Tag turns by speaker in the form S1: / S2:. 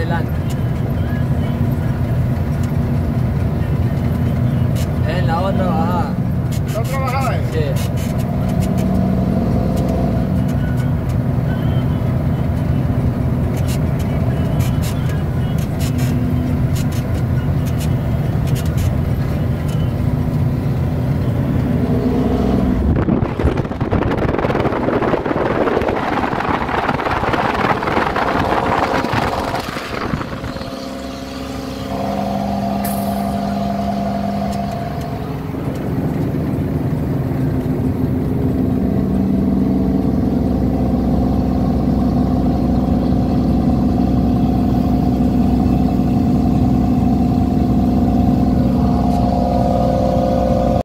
S1: adelante. En la otra bajada. ¿La otra bajada? Sí.